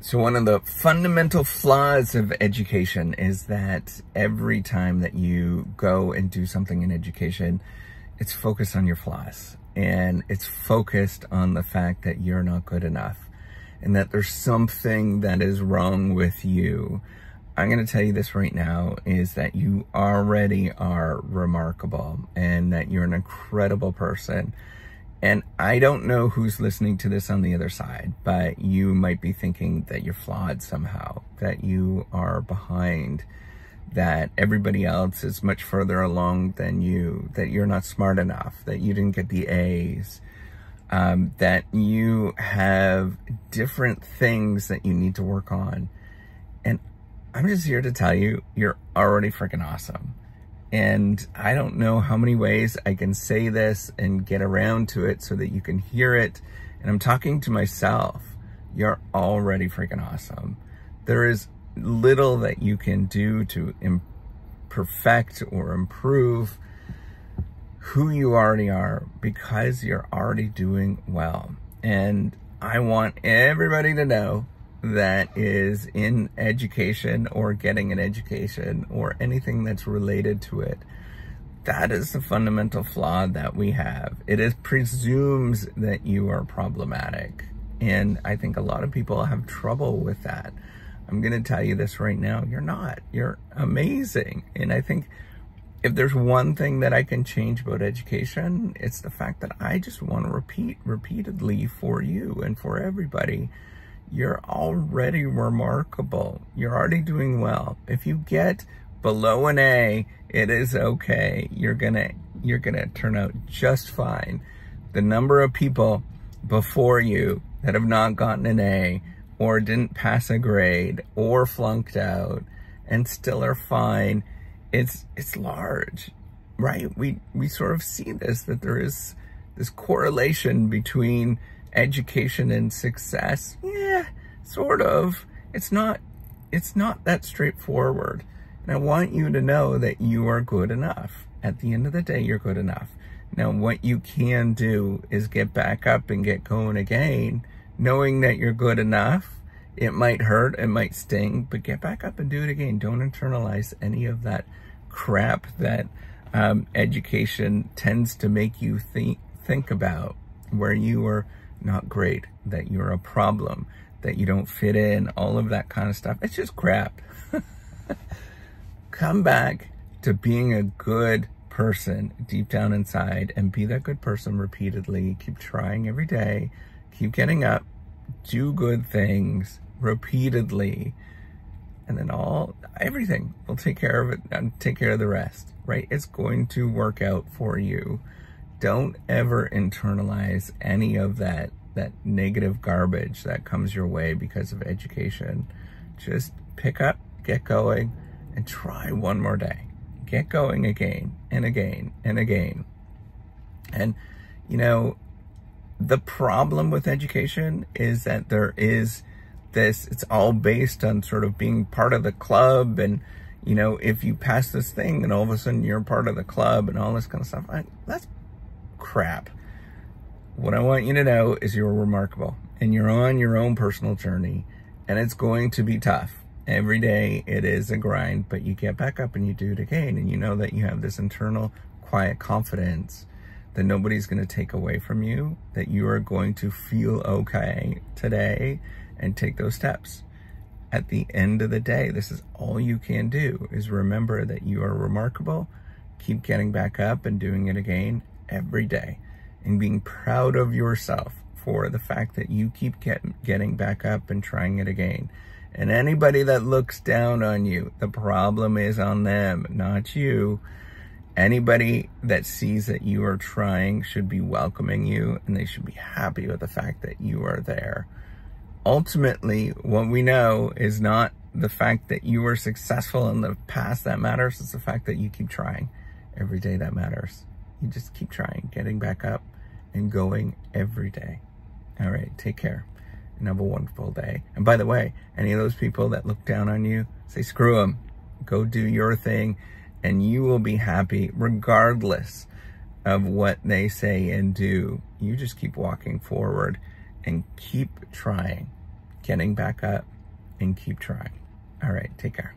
So one of the fundamental flaws of education is that every time that you go and do something in education, it's focused on your flaws and it's focused on the fact that you're not good enough and that there's something that is wrong with you. I'm going to tell you this right now is that you already are remarkable and that you're an incredible person and I don't know who's listening to this on the other side, but you might be thinking that you're flawed somehow, that you are behind, that everybody else is much further along than you, that you're not smart enough, that you didn't get the A's, um, that you have different things that you need to work on. And I'm just here to tell you, you're already freaking awesome. And I don't know how many ways I can say this and get around to it so that you can hear it. And I'm talking to myself. You're already freaking awesome. There is little that you can do to perfect or improve who you already are because you're already doing well. And I want everybody to know that is in education or getting an education or anything that's related to it. That is the fundamental flaw that we have. It is presumes that you are problematic. And I think a lot of people have trouble with that. I'm going to tell you this right now. You're not. You're amazing. And I think if there's one thing that I can change about education, it's the fact that I just want to repeat repeatedly for you and for everybody you're already remarkable. You're already doing well. If you get below an A, it is okay. You're gonna, you're gonna turn out just fine. The number of people before you that have not gotten an A or didn't pass a grade or flunked out and still are fine, it's, it's large, right? We, we sort of see this, that there is this correlation between education and success? Sort of. It's not, it's not that straightforward. And I want you to know that you are good enough. At the end of the day, you're good enough. Now, what you can do is get back up and get going again, knowing that you're good enough. It might hurt, it might sting, but get back up and do it again. Don't internalize any of that crap that um, education tends to make you think think about, where you are not great, that you're a problem, that you don't fit in, all of that kind of stuff. It's just crap. Come back to being a good person deep down inside and be that good person repeatedly. Keep trying every day. Keep getting up. Do good things repeatedly. And then all, everything will take care of it and take care of the rest, right? It's going to work out for you don't ever internalize any of that that negative garbage that comes your way because of education. Just pick up, get going, and try one more day. Get going again and again and again. And, you know, the problem with education is that there is this, it's all based on sort of being part of the club and, you know, if you pass this thing and all of a sudden you're part of the club and all this kind of stuff, I, that's crap. What I want you to know is you're remarkable and you're on your own personal journey and it's going to be tough. Every day it is a grind, but you get back up and you do it again and you know that you have this internal quiet confidence that nobody's going to take away from you, that you are going to feel okay today and take those steps. At the end of the day, this is all you can do is remember that you are remarkable, keep getting back up and doing it again, every day and being proud of yourself for the fact that you keep get, getting back up and trying it again. And anybody that looks down on you, the problem is on them, not you. Anybody that sees that you are trying should be welcoming you and they should be happy with the fact that you are there. Ultimately, what we know is not the fact that you were successful in the past that matters. It's the fact that you keep trying every day that matters you just keep trying, getting back up and going every day. All right, take care and have a wonderful day. And by the way, any of those people that look down on you, say screw them. Go do your thing and you will be happy regardless of what they say and do. You just keep walking forward and keep trying. getting back up, and keep trying. All right, take care.